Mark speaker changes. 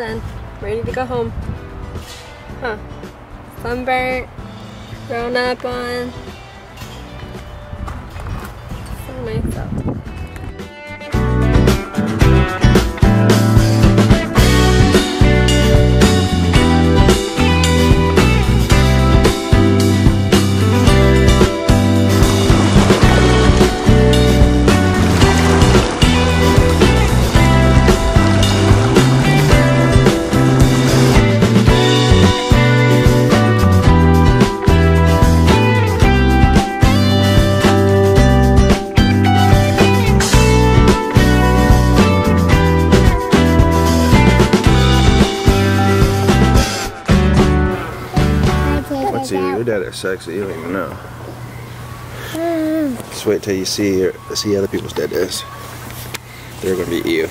Speaker 1: done. Ready to go home. Huh. Sunburnt.
Speaker 2: Grown up on. Your dad is sexy. You don't even know. Just wait till you see see other people's dad is. They're gonna be you.